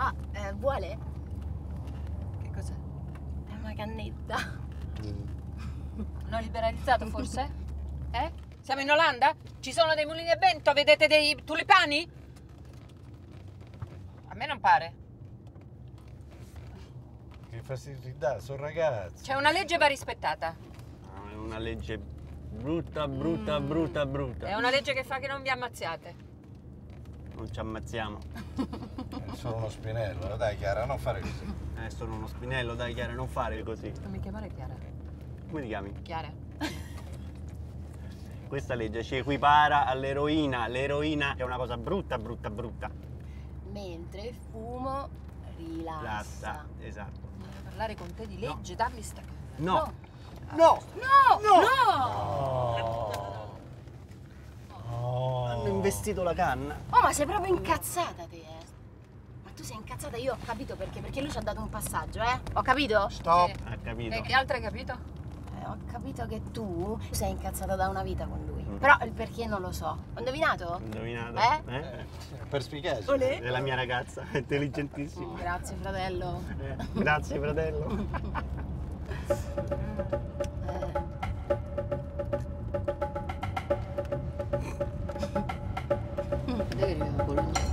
Ah, eh, vuole? Che cos'è? È una cannetta. Non liberalizzato forse? Eh? Siamo in Olanda? Ci sono dei mulini a vento? Vedete dei tulipani? A me non pare. Che fastidio dà? Sono ragazzi. C'è una legge va rispettata. No, È una legge brutta, brutta, brutta, brutta. È una legge che fa che non vi ammazziate. Non ci ammazziamo. Eh, Sono uno spinello. Dai Chiara, non fare così. Eh, sono uno spinello, dai Chiara, non fare così. Non mi chiamare Chiara. Come ti chiami? Chiara. Questa legge ci equipara all'eroina. L'eroina è una cosa brutta, brutta, brutta. Mentre il fumo rilassa. Lassa, esatto. Voglio parlare con te di legge, dammi sta No. No! No! No! Oh. Investito la canna. Oh, ma sei proprio incazzata te, eh. Ma tu sei incazzata, io ho capito perché, perché lui ci ha dato un passaggio, eh? Ho capito? Stop. Ha capito? E che altro hai capito? Eh, ho capito che tu sei incazzata da una vita con lui. Mm. Però il perché non lo so. Ho indovinato? Indovinato? Eh? Eh? Perspicace. Olè. È la mia ragazza, è intelligentissima. Grazie, fratello. Eh, Grazie fratello. Iya.